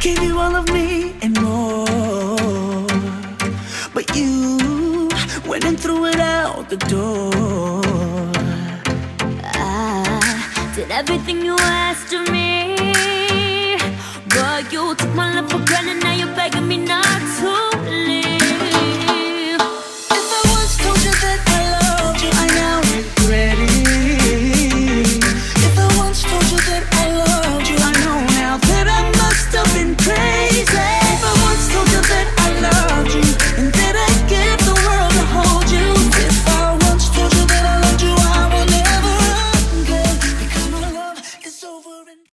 Give you all of me and more. But you went and threw it out the door. I did everything you asked of me.